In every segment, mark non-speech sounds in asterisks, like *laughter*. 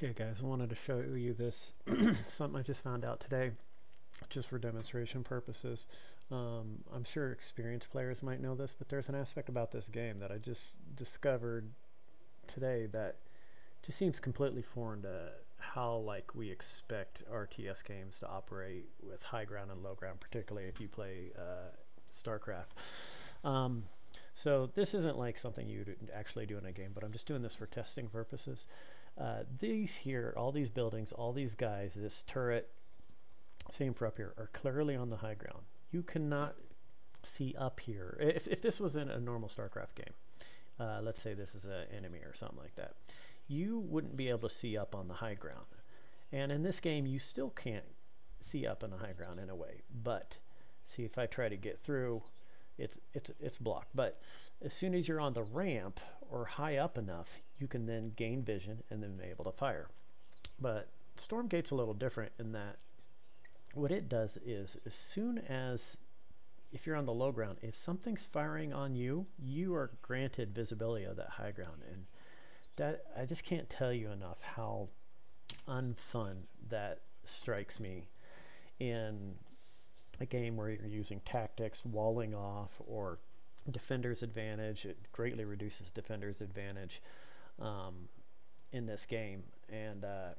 Okay guys, I wanted to show you this, *clears throat* something I just found out today, just for demonstration purposes. Um, I'm sure experienced players might know this, but there's an aspect about this game that I just discovered today that just seems completely foreign to how like we expect RTS games to operate with high ground and low ground, particularly if you play uh, StarCraft. Um, so this isn't like something you'd actually do in a game, but I'm just doing this for testing purposes. Uh, these here, all these buildings, all these guys, this turret, same for up here, are clearly on the high ground. You cannot see up here. If, if this was in a normal StarCraft game, uh, let's say this is an enemy or something like that, you wouldn't be able to see up on the high ground. And in this game, you still can't see up on the high ground in a way. But see if I try to get through, it's it's it's blocked. But as soon as you're on the ramp or high up enough, you can then gain vision and then be able to fire. But Stormgate's a little different in that what it does is as soon as if you're on the low ground, if something's firing on you, you are granted visibility of that high ground. And that I just can't tell you enough how unfun that strikes me in a game where you're using tactics, walling off, or defender's advantage. It greatly reduces defender's advantage um, in this game. And uh,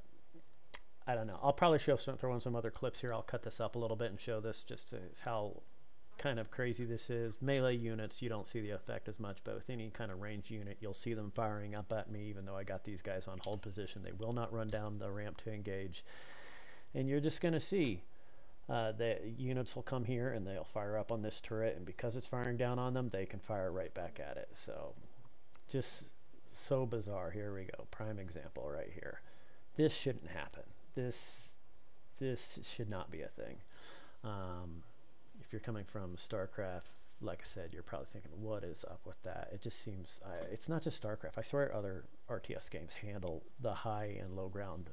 I don't know. I'll probably show some, throw in some other clips here. I'll cut this up a little bit and show this just how kind of crazy this is. Melee units, you don't see the effect as much, but with any kind of range unit, you'll see them firing up at me, even though I got these guys on hold position. They will not run down the ramp to engage. And you're just going to see uh, the units will come here and they'll fire up on this turret and because it's firing down on them they can fire right back at it. So just so bizarre. Here we go. Prime example right here. This shouldn't happen. This this should not be a thing. Um, if you're coming from StarCraft like I said, you're probably thinking, what is up with that? It just seems, uh, it's not just StarCraft. I swear other RTS games handle the high and low ground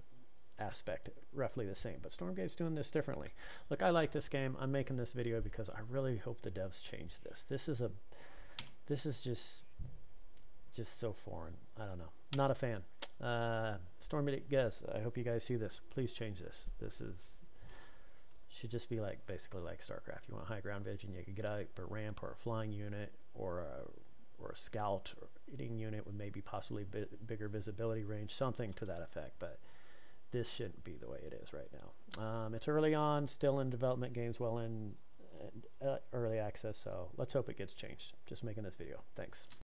aspect roughly the same, but Stormgate's doing this differently. Look, I like this game. I'm making this video because I really hope the devs change this. This is a, this is just, just so foreign. I don't know. Not a fan. Uh, Stormgate, guys, I hope you guys see this. Please change this. This is, should just be like, basically like StarCraft. You want high ground vision, you could get out a ramp or a flying unit or a, or a scout or eating unit with maybe possibly bigger visibility range, something to that effect. But this shouldn't be the way it is right now. Um, it's early on, still in development, games well in uh, early access, so let's hope it gets changed. Just making this video. Thanks.